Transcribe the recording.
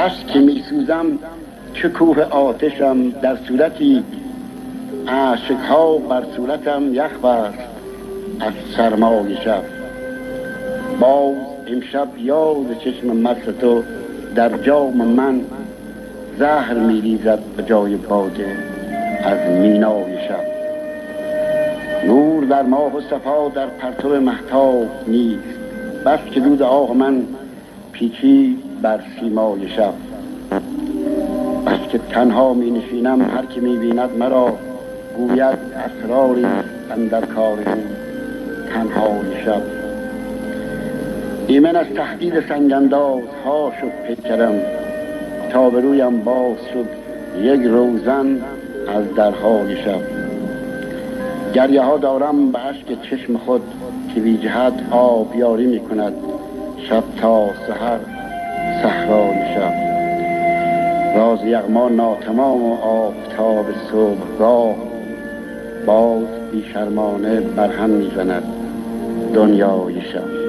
بس که می سوزم چه کوه آتشم در صورتی عشق ها بر صورتم یخ بست از سرمای شب. باز امشب یاد چشم مست تو در جام من زهر میریزد به جای باده از مینای شب. نور در ماه و صفا در پرتو محتاب نیست. بس که دود آه من پیچی بر سیمای شب. بس که تنها می نشینم هر که می بیند مرا گوید اسراری اندر کار این تنهای شب. ایمن از تهدید سنگنداز ها شد پیکرم تا به رویم باز شد یک روزن از درهای شب. گریه ها دارم به عشق چشم خود که بی جهت آبیاری می کند. شب تا سحر صحرای شب. راز یغما ناتمام و آفتاب صبح راه باز بیشرمانه برهم می‌زند دنیای شب.